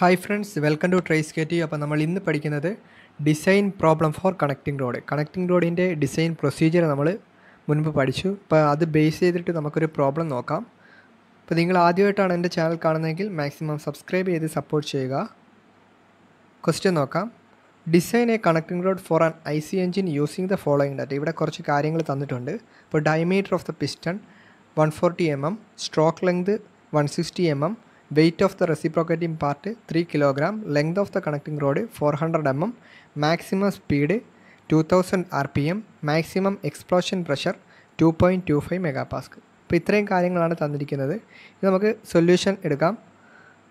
Hi friends welcome to trace കെറ്റി അപ്പോൾ നമ്മൾ ഇന്ന് പഠിക്കുന്നത് design problem for connecting rod connecting റോഡിന്റെ ഡിസൈൻ പ്രൊസീജിയർ നമ്മൾ മുൻപ് പഠിച്ചു. അപ്പോൾ അത് ബേസ് ചെയ്തിട്ട് നമുക്കൊരു പ്രോബ്ലം നോക്കാം. അപ്പോൾ നിങ്ങൾ ആദ്യമായിട്ടാണ് എന്റെ ചാനൽ കാണുന്നതെങ്കിൽ മാക്സിമം സബ്സ്ക്രൈബ് ചെയ്ത് സപ്പോർട്ട് ചെയ്യുക. ക്വസ്റ്റ്യൻ നോക്കാം. Design a connecting rod for an I C engine using the following data ഇവിടെ കുറച്ച് കാര്യങ്ങൾ തന്നിട്ടുണ്ട്. ഇപ്പോൾ diameter of the piston one forty M M stroke length one sixty M M weight of the reciprocating part three kilogram length of the connecting rod four hundred M M maximum speed two thousand R P M maximum explosion pressure two point two five mega pascal അപ്പോൾ ഇത്രയും കാര്യങ്ങളാണ് തന്നിരിക്കുന്നത്. ഇത് നമുക്ക് solution എടുക്കാം.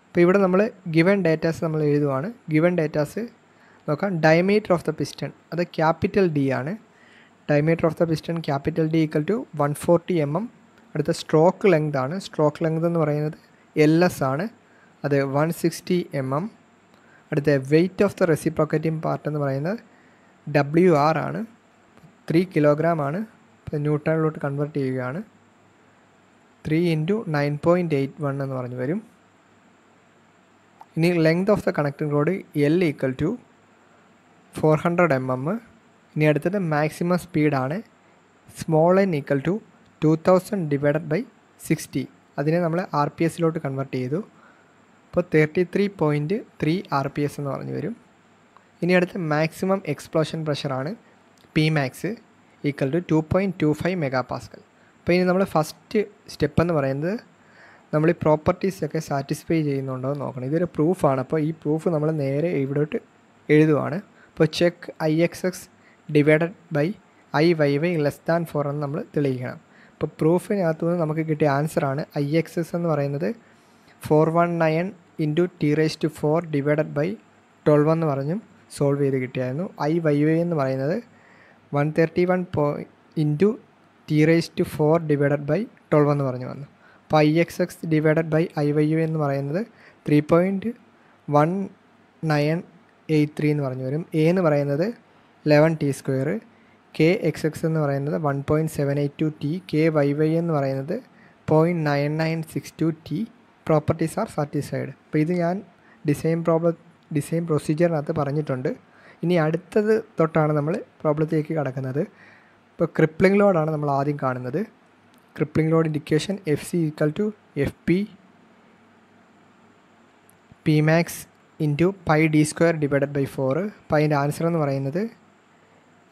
അപ്പോൾ ഇവിടെ നമ്മൾ ഗിവൺ ഡേറ്റാസ് നമ്മൾ എഴുതുവാണ്. ഗിവൺ ഡേറ്റാസ് നോക്കാം. ഡയമീറ്റർ ഓഫ് ദ പിസ്റ്റൺ അത് ക്യാപിറ്റൽ ഡി ആണ്. Diameter of the piston capital D equal to one forty M M അടുത്ത സ്ട്രോക്ക് ലെങ്ത് ആണ്. സ്ട്രോക്ക് ലെങ്ത് എന്ന് പറയുന്നത് എൽ എസ് ആണ്. അത് വൺ സിക്സ്റ്റി എം എം അടുത്ത weight of the reciprocating part എന്ന് പറയുന്നത് ഡബ്ല്യു ആർ ആണ്. ത്രീ കിലോഗ്രാം ആണ്. ഇപ്പോൾ ന്യൂട്ടണിലോട്ട് കൺവേർട്ട് ചെയ്യുകയാണ്. Three into nine point eight one എന്ന് പറഞ്ഞു വരും. ഇനി length of the connecting rod L equal to four hundred M M ഇനി അടുത്തത് maximum സ്പീഡാണ് small N equal to two thousand divided by sixty അതിനെ നമ്മൾ ആർ പി എസിലോട്ട് കൺവേർട്ട് ചെയ്തു. അപ്പോൾ thirty three point three R P S എന്ന് പറഞ്ഞു വരും. ഇനി അടുത്ത് maximum explosion പ്രഷറാണ് P max equal to two point two five mega pascal അപ്പോൾ ഇനി നമ്മൾ ഫസ്റ്റ് സ്റ്റെപ്പ് എന്ന് പറയുന്നത് നമ്മൾ ഈ പ്രോപ്പർട്ടീസൊക്കെ സാറ്റിസ്ഫൈ ചെയ്യുന്നുണ്ടോ എന്ന് നോക്കണം. ഇതൊരു പ്രൂഫാണ് അപ്പോൾ ഈ പ്രൂഫ് നമ്മൾ നേരെ ഇവിടോട്ട് എഴുതുവാണ്. അപ്പോൾ check I X X divided by I Y Y less than four എന്ന് നമ്മൾ തെളിയിക്കണം. അപ്പോൾ പ്രൂഫിനകത്തു നിന്ന് നമുക്ക് കിട്ടിയ ആൻസറാണ് ഐ എക്സ് എസ് എന്ന് പറയുന്നത് four one nine into T raise to four divided by twelve എന്ന് പറഞ്ഞും സോൾവ് ചെയ്ത് കിട്ടിയായിരുന്നു. ഐ വൈ വൈ എന്ന് പറയുന്നത് വൺ തേർട്ടി വൺ പോ into T raise to four divided by twelve എന്ന് പറഞ്ഞു വന്നു. അപ്പോൾ I X X divided by I Y Y എന്ന് പറയുന്നത് three point one nine eight three എന്ന് പറഞ്ഞു വരും. എ എന്ന് പറയുന്നത് eleven T square K X X എന്ന് പറയുന്നത് one point seven eight two T K Y Y എന്ന് പറയുന്നത് point nine nine six two T properties are satisfied അപ്പോൾ ഇത് ഞാൻ ഡിസൈൻ പ്രോബ്ലം ഡിസൈൻ പ്രൊസീജിയറിനകത്ത് പറഞ്ഞിട്ടുണ്ട്. ഇനി അടുത്തത് തൊട്ടാണ് നമ്മൾ പ്രോബ്ലത്തിലേക്ക് കടക്കുന്നത്. ഇപ്പോൾ ക്രിപ്ലിംഗ് ലോഡാണ് നമ്മൾ ആദ്യം കാണുന്നത്. Crippling load indication F C equal to F P P max into pi D square divided by four അതിന്റെ ആൻസർ എന്ന് പറയുന്നത്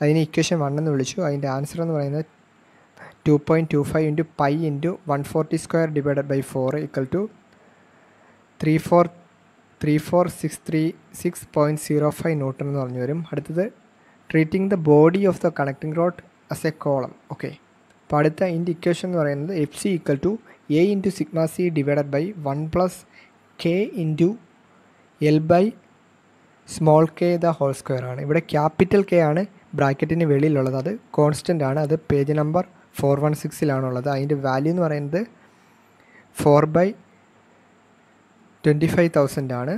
അതിന് ഇക്വേഷൻ വൺ എന്ന് വിളിച്ചു. അതിന്റെ ആൻസർ എന്ന് പറയുന്നത് two point two five into pi into one forty square divided by four equal to three four three four six three six point zero five newton എന്ന് പറഞ്ഞു വരും. അടുത്തത് treating the body of the connecting rod as a column okay അപ്പോൾ അടുത്ത ഇന്റെ equation എന്ന് പറയുന്നത് F C equal to A into sigma C divided by one plus K into L by small K the whole square ആണ്. ഇവിടെ capital K ആണ് ബ്രാക്കറ്റിന് വെളിയിലുള്ളത്. അത് constant ആണ്. അത് പേജ് നമ്പർ ഫോർ വൺ സിക്സിലാണുള്ളത് അതിന്റെ വാല്യൂ എന്ന് പറയുന്നത് four by twenty five thousand ആണ്.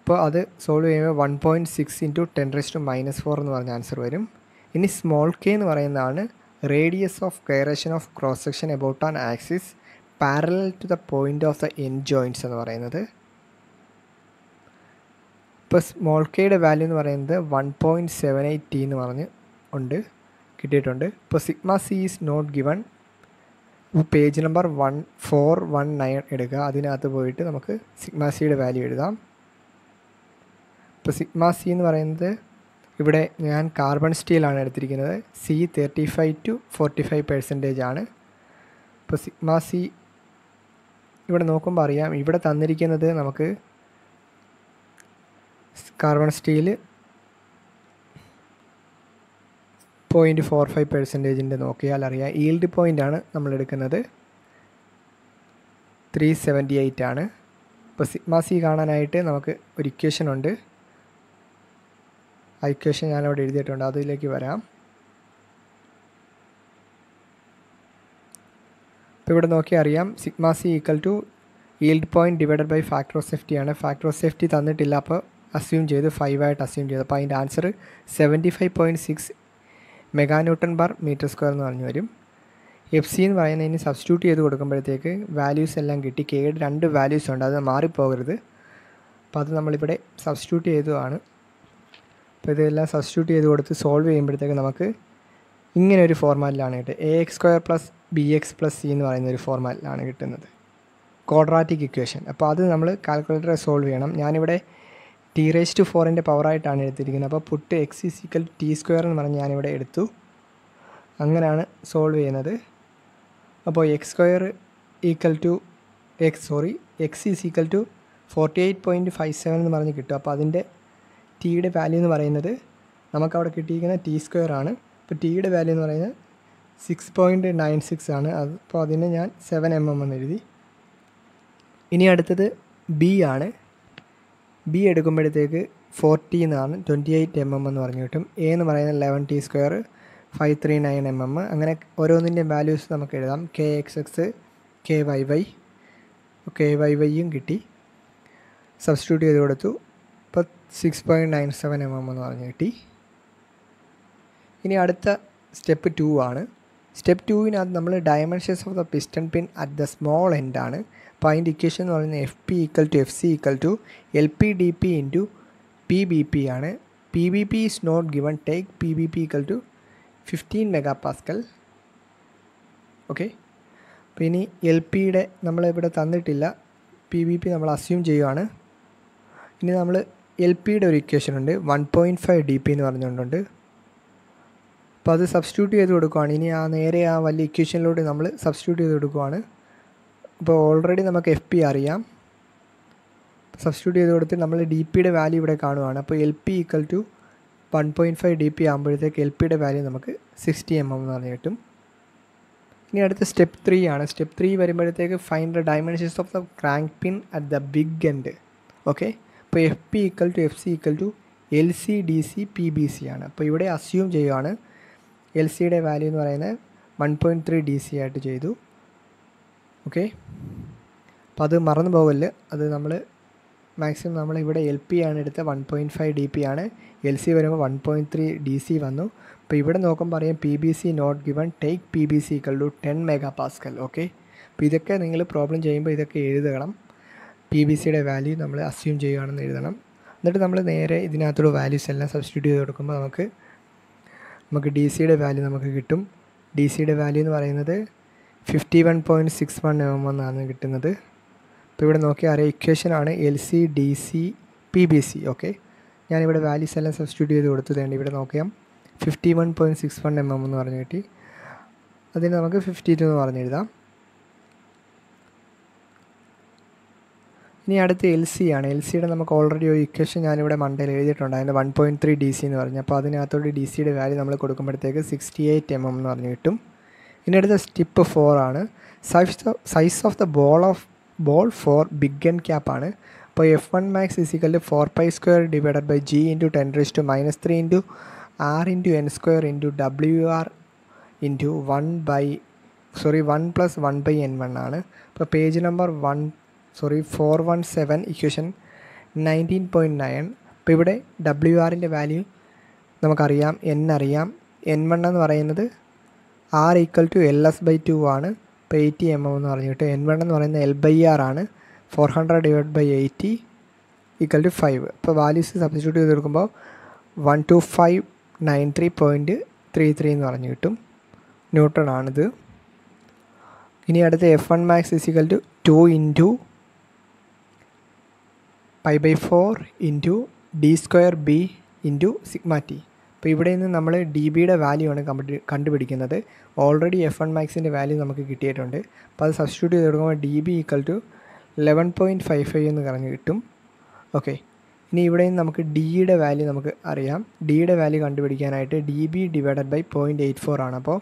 അപ്പോൾ അത് സോൾവ് ചെയ്യുമ്പോൾ one point six into ten raise to minus four എന്ന് പറഞ്ഞ ആൻസർ വരും. ഇനി സ്മോൾ കെ എന്ന് പറയുന്നതാണ് radius of gyration of cross section about an axis parallel to the point of the end joints എന്ന് പറയുന്നത്. ഇപ്പോൾ സ്മോൾ കെയുടെ വാല്യൂ എന്ന് പറയുന്നത് one point seven eight T എന്ന് പറഞ്ഞ് ഉണ്ട് കിട്ടിയിട്ടുണ്ട്. ഇപ്പോൾ sigma C is not given page number one four one nine എടുക്കുക അതിനകത്ത് പോയിട്ട് നമുക്ക് സിഗ്മ സിയുടെ വാല്യൂ എഴുതാം. ഇപ്പോൾ സിഗ്മ സി എന്ന് പറയുന്നത് ഇവിടെ ഞാൻ കാർബൺ സ്റ്റീലാണ് എടുത്തിരിക്കുന്നത്. C thirty five to forty five percentage ആണ്. ഇപ്പോൾ സിഗ്മ സി ഇവിടെ നോക്കുമ്പോൾ അറിയാം. ഇവിടെ തന്നിരിക്കുന്നത് നമുക്ക് carbon steel point four five പെർസെന്റേജിന്റെ നോക്കിയാൽ അറിയാം ഈൽഡ് പോയിന്റ് ആണ് നമ്മൾ എടുക്കുന്നത് ത്രീ സെവന്റി എയ്റ്റ് ആണ്. ഇപ്പോൾ സിഗ്മ സി കാണാനായിട്ട് നമുക്ക് ഒരു ഇക്വേഷൻ ഉണ്ട്. ആ ഇക്വേഷൻ ഞാനവിടെ എഴുതിയിട്ടുണ്ട്. അതിലേക്ക് വരാം. അപ്പോൾ ഇവിടെ നോക്കി അറിയാം sigma C equal to yield point divided by factor of safety ആണ്. ഫാക്ടർ ഓഫ് സേഫ്റ്റി തന്നിട്ടില്ല. അപ്പോൾ അസ്യൂം ചെയ്ത് ഫൈവ് ആയിട്ട് അസ്യൂം ചെയ്ത്. അപ്പോൾ അതിന്റെ answer seventy five point six mega newton per metre square എന്ന് പറഞ്ഞു വരും. എഫ് സി എന്ന് പറയുന്നതിന് സബ്സ്റ്റിറ്റ്യൂട്ട് ചെയ്ത് കൊടുക്കുമ്പോഴത്തേക്ക് വാല്യൂസ് എല്ലാം കിട്ടി. കെയുടെ രണ്ട് വാല്യൂസ് ഉണ്ട്. അത് മാറിപ്പോകരുത്. അപ്പോൾ അത് നമ്മളിവിടെ സബ്സ്റ്റിറ്റ്യൂട്ട് ചെയ്തതാണ്. അപ്പോൾ ഇതെല്ലാം സബ്സ്റ്റിറ്റ്യൂട്ട് ചെയ്ത് കൊടുത്ത് സോൾവ് ചെയ്യുമ്പോഴത്തേക്ക് നമുക്ക് ഇങ്ങനെ ഒരു ഫോർമാറ്റിലാണ് കിട്ടുക. A X square plus B X plus C എന്ന് പറയുന്ന ഒരു ഫോർമാറ്റിലാണ് കിട്ടുന്നത്. ക്വാഡ്രാറ്റിക് ഇക്വേഷൻ അപ്പോൾ അത് നമ്മൾ കാൽക്കുലേറ്ററെ സോൾവ് ചെയ്യണം. ഞാനിവിടെ ടി റേസ് ടു ഫോറിന്റെ പവറായിട്ടാണ് എടുത്തിരിക്കുന്നത്. അപ്പോൾ put X is equal T square എന്ന് പറഞ്ഞ് ഞാനിവിടെ എടുത്തു. അങ്ങനെയാണ് സോൾവ് ചെയ്യുന്നത്. അപ്പോൾ X square equal to X sorry X is equal to forty eight point five seven എന്ന് പറഞ്ഞ് കിട്ടും. അപ്പോൾ അതിന്റെ ടിയുടെ വാല്യൂ എന്ന് പറയുന്നത് നമുക്കവിടെ കിട്ടിയിരിക്കുന്ന ടി സ്ക്വയർ ആണ്. അപ്പോൾ ടിയുടെ വാല്യൂ എന്ന് പറയുന്നത് സിക്സ് പോയിന്റ് നയൻ സിക്സ് ആണ്. അത് അപ്പോൾ അതിന് ഞാൻ സെവൻ എം എം എന്ന് എഴുതി. ഇനി അടുത്തത് ബി ആണ്. ബി എടുക്കുമ്പോഴത്തേക്ക് ഫോർട്ടി എന്നാണ് ട്വന്റി എയ്റ്റ് എം എം എന്ന് പറഞ്ഞു കിട്ടും. എ എന്ന് പറയുന്നത് eleven T square five three nine M M അങ്ങനെ ഓരോന്നിന്റെയും വാല്യൂസ് നമുക്ക് എഴുതാം. K X X K Y Y K Y വൈയും കിട്ടി. സബ്സ്റ്റിറ്റ്യൂട്ട് ചെയ്ത് കൊടുത്തു. ഇപ്പോൾ six point nine seven M M എന്ന് പറഞ്ഞ് കിട്ടി. ഇനി അടുത്ത സ്റ്റെപ്പ് ടു ആണ്. സ്റ്റെപ്പ് ടുവിനകത്ത് നമ്മൾ dimensions of the piston pin at the small end ആണ്. അപ്പോൾ അതിന്റെ ഇക്വേഷൻ എന്ന് പറയുന്നത് F P equal to F C equal to L P D P into P B P ആണ്. P B P is not given take P B P equal to fifteen mega pascal okay അപ്പോൾ ഇനി L പിയുടെ നമ്മളിവിടെ തന്നിട്ടില്ല. P B P നമ്മൾ assume ചെയ്യുവാണ്. ഇനി നമ്മൾ എൽ പിയുടെ ഒരു ഇക്വേഷൻ ഉണ്ട്. One point five D P എന്ന് പറഞ്ഞുകൊണ്ടുണ്ട്. അപ്പോൾ അത് സബ്സ്റ്റിറ്റ്യൂട്ട് ചെയ്ത് കൊടുക്കുവാണ്. ഇനി ആ നേരെ ആ വലിയ ഇക്വേഷനിലൂടെ നമ്മൾ സബ്സ്റ്റിറ്റ്യൂട്ട് ചെയ്ത് കൊടുക്കുവാണ്. അപ്പോൾ ഓൾറെഡി നമുക്ക് എഫ് പി അറിയാം. സബ്സ്റ്റിറ്റ്യൂട്ട് ചെയ്ത് കൊടുത്ത് നമ്മൾ ഡി പിയുടെ വാല്യൂ ഇവിടെ കാണുവാണ്. അപ്പോൾ L P equal to one point five D P ആകുമ്പോഴത്തേക്ക് എൽ പിയുടെ വാല്യൂ നമുക്ക് സിക്സ്റ്റി എം എം എന്ന് പറഞ്ഞ് കിട്ടും. ഇനി അടുത്ത സ്റ്റെപ്പ് ത്രീ ആണ്. സ്റ്റെപ്പ് ത്രീ വരുമ്പോഴത്തേക്ക് find the dimensions of the crank pin at the big end okay അപ്പോൾ F P equal to F C equal to L C D C P B C ആണ്. അപ്പോൾ ഇവിടെ assume ചെയ്യുവാണ്. L സിയുടെ value എന്ന് പറയുന്നത് one point three D C ആയിട്ട് ചെയ്തു. ഓക്കെ അപ്പോൾ അത് മറന്നു പോകല്ല്. അത് നമ്മൾ മാക്സിമം നമ്മൾ ഇവിടെ എൽ പി ആണ് എടുത്ത one point five D P ആണ്. എൽ സി വരുമ്പോൾ one point three D C വന്നു. അപ്പോൾ ഇവിടെ നോക്കുമ്പോൾ അറിയാം P B C not given take P B C to ten mega pascal okay അപ്പോൾ ഇതൊക്കെ നിങ്ങൾ പ്രോബ്ലം ചെയ്യുമ്പോൾ ഇതൊക്കെ എഴുതണം. പി ബി സിയുടെ വാല്യൂ നമ്മൾ അസ്യൂം ചെയ്യുകയാണെന്ന് എഴുതണം. എന്നിട്ട് നമ്മൾ നേരെ ഇതിനകത്തുള്ള വാല്യൂസ് എല്ലാം സബ്സ്റ്റിറ്റ്യൂട്ട് ചെയ്ത് കൊടുക്കുമ്പോൾ നമുക്ക് നമുക്ക് ഡി സിയുടെ വാല്യൂ നമുക്ക് കിട്ടും. ഡി സിയുടെ വാല്യൂ എന്ന് പറയുന്നത് fifty one point six one M M എന്നാണ് കിട്ടുന്നത്. അപ്പോൾ ഇവിടെ നോക്കിയാൽ അറിയാം ഇക്വേഷൻ ആണ് L C D C P B C okay ഞാനിവിടെ വാല്യൂസ് എല്ലാം സബ്സ്റ്റിറ്റ്യൂട്ട് ചെയ്ത് കൊടുത്തതുകൊണ്ട് ഇവിടെ നോക്കിയാൽ fifty one point six one M M എന്ന് പറഞ്ഞു കിട്ടി. അതിന് നമുക്ക് ഫിഫ്റ്റി ടു എന്ന് പറഞ്ഞെഴുതാം. ഇനി അടുത്ത് എൽ സി ആണ്. എൽ സിയുടെ നമുക്ക് ഓൾറെഡി ഒരു ഇക്വേഷൻ ഞാനിവിടെ മണ്ടയിൽ എഴുതിയിട്ടുണ്ട്. അതിന്റെ one point three D C എന്ന് പറഞ്ഞു. അപ്പോൾ അതിനകത്തോട്ട് ഡി സിയുടെ വാല്യൂ നമ്മൾ കൊടുക്കുമ്പോഴത്തേക്ക് സിക്സ്റ്റി എയ്റ്റ് എം എം എന്ന് പറഞ്ഞു കിട്ടും. ഇനി അടുത്ത സ്റ്റിപ്പ് ഫോർ ആണ്. Size size of the bolt of bolt for big end cap ആണ്. അപ്പോൾ F one max is equal four pi square divided by G into ten raise to minus three into R into N square into W R into one by sorry one plus one by N one ആണ്. അപ്പോൾ page number one sorry four one seven equation nineteen point nine അപ്പോൾ ഇവിടെ W ആറിന്റെ value നമുക്കറിയാം N അറിയാം. N one എന്ന് പറയുന്നത് R equal to L S by two ആണ്. ഇപ്പോൾ എയ്റ്റി എം എം എന്ന് പറഞ്ഞിട്ട് എൻ വൺ എന്ന് പറയുന്നത് എൽ ബൈ ആർ ആണ്. Four hundred divide by eighty equal to five അപ്പോൾ വാല്യൂസ് സബ്സ്റ്റിറ്റ്യൂട്ട് ചെയ്ത് കൊടുക്കുമ്പോൾ one two five nine three point three three എന്ന് പറഞ്ഞു കിട്ടും. ന്യൂട്ടൺ ആണിത്. ഇനി അടുത്ത F one max is equal two two into pi by four into D square B into sigma T. അപ്പോൾ ഇവിടെ നിന്ന് നമ്മൾ ഡി ബിയുടെ വാല്യൂ ആണ് കമ്പി കണ്ടുപിടിക്കുന്നത്. ഓൾറെഡി എഫ് വൺ മാക്സിന്റെ വാല്യൂ നമുക്ക് കിട്ടിയിട്ടുണ്ട്. അപ്പോൾ അത് സബ്സ്റ്റിറ്റ്യൂട്ട് ചെയ്ത് കൊടുക്കുമ്പോൾ D B equal to eleven point five five എന്ന് പറഞ്ഞ് കിട്ടും. ഓക്കെ ഇനി ഇവിടെ നിന്ന് നമുക്ക് ഡിയുടെ വാല്യൂ നമുക്ക് അറിയാം. ഡിയുടെ വാല്യൂ കണ്ടുപിടിക്കാനായിട്ട് D B divided by point eight four ആണ്. അപ്പോൾ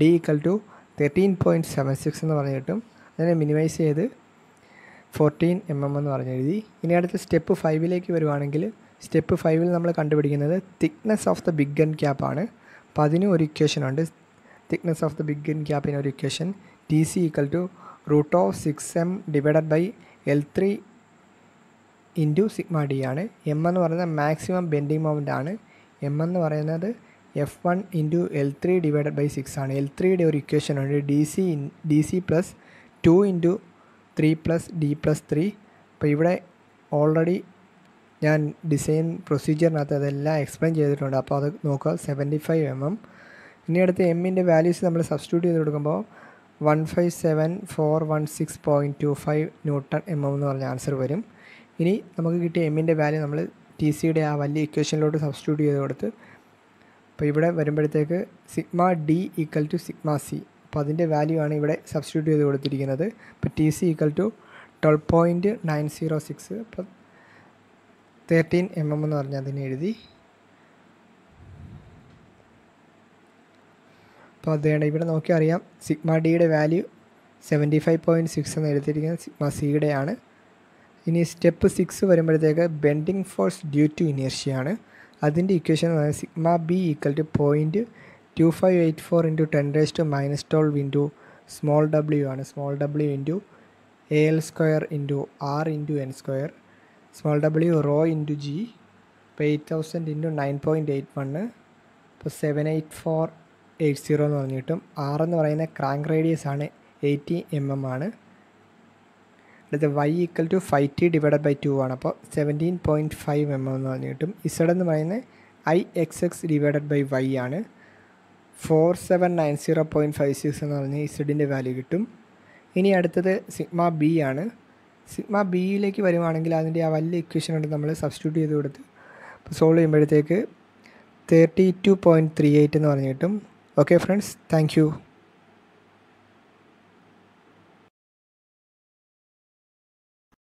D equal to thirteen point seven six എന്ന് പറഞ്ഞ് കിട്ടും. അതിനെ മിനിമൈസ് ചെയ്ത് ഫോർട്ടീൻ എം എം എന്ന് പറഞ്ഞ് എഴുതി. ഇനി അടുത്ത സ്റ്റെപ്പ് ഫൈവിലേക്ക് വരുവാണെങ്കിൽ സ്റ്റെപ്പ് ഫൈവിൽ നമ്മൾ കണ്ടുപിടിക്കുന്നത് thickness of the big end ആണ്. അപ്പോൾ അതിനും ഒരു ഇക്വേഷൻ ഉണ്ട്. Thickness of the big end ക്യാപ്പിന് ഒരു equation T C equal to root of six M divided by L three into sigma D ആണ്. എം എന്ന് പറയുന്നത് മാക്സിമം ബെൻഡിങ് മൗമെന്റ് ആണ്. എം എന്ന് പറയുന്നത് F one into L three divided by six ആണ്. L ത്രീയുടെ ഒരു ഇക്വേഷൻ ഉണ്ട്. D C D C plus two into three plus D plus three. അപ്പോൾ ഇവിടെ ഓൾറെഡി ഞാൻ ഡിസൈൻ പ്രൊസീജിയറിനകത്ത് അതെല്ലാം എക്സ്പ്ലെയിൻ ചെയ്തിട്ടുണ്ട്. അപ്പോൾ അത് നോക്കുക സെവന്റി ഫൈവ് എം എം. ഇനി അടുത്ത് എമ്മിന്റെ വാല്യൂസ് നമ്മൾ സബ്സ്റ്റിറ്റ്യൂട്ട് ചെയ്ത് കൊടുക്കുമ്പോൾ one five seven four one six point two five newton M M എന്ന് പറഞ്ഞ ആൻസർ വരും. ഇനി നമുക്ക് കിട്ടിയ എമ്മിന്റെ വാല്യൂ നമ്മൾ ടി സിയുടെ ആ വലിയ ഇക്വേഷനിലോട്ട് സബ്സ്റ്റിറ്റ്യൂട്ട് ചെയ്ത് കൊടുത്ത് അപ്പോൾ ഇവിടെ വരുമ്പോഴത്തേക്ക് sigma D equal to sigma C അപ്പോൾ അതിന്റെ വാല്യൂ ആണ് ഇവിടെ സബ്സ്റ്റിറ്റ്യൂട്ട് ചെയ്ത് കൊടുത്തിരിക്കുന്നത്. ഇപ്പോൾ T C equal to twelve point nine zero six അപ്പോൾ തേർട്ടീൻ എം എം എന്ന് പറഞ്ഞാൽ അതിനെ എഴുതി. അപ്പോൾ അതേണ്ട ഇവിടെ നോക്കി അറിയാം. സിഗ്മ ഡിയുടെ value seventy five point six എന്ന് എഴുതിയിരിക്കുന്നത് സിഗ്മ സിയുടെ ആണ്. ഇനി സ്റ്റെപ്പ് സിക്സ് വരുമ്പോഴത്തേക്ക് ബെൻഡിങ് ഫോഴ്സ് ഡ്യൂ ടു ഇനേർഷ്യയാണ് അതിന്റെ ഇക്വേഷൻ എന്ന് sigma B equal to point two five eight four into ten raise to minus twelve into small W ആണ്. Small W into A L square into R into N square small W rho into G ഇപ്പോൾ eight thousand into nine point eight one ഇപ്പോൾ seven eight four eight zero എന്ന് പറഞ്ഞു കിട്ടും. R എന്ന് പറയുന്ന crank radius ആണ് eighty M M ആണ്. അടുത്ത Y equal to five T divided by two ആണ്. അപ്പോൾ seventeen point five M M എന്ന് പറഞ്ഞു കിട്ടും. ഇസഡ് എന്ന് പറയുന്നത് I X X divided by Y ആണ്. Four seven nine zero point five six എന്ന് പറഞ്ഞ് ഇസഡിന്റെ വാല്യൂ കിട്ടും. ഇനി അടുത്തത് സിഗ്മ ബി ആണ്. സിഗ്മ ബിയിലേക്ക് വരുവാണെങ്കിൽ അതിന്റെ ആ വലിയ ഇക്വേഷൻ ഉണ്ട് നമ്മൾ സബ്സ്റ്റിറ്റ്യൂട്ട് ചെയ്ത് കൊടുത്ത് സോൾവ് ചെയ്യുമ്പോഴത്തേക്ക് thirty two point three eight എന്ന് പറഞ്ഞു കിട്ടും. Okay friends thank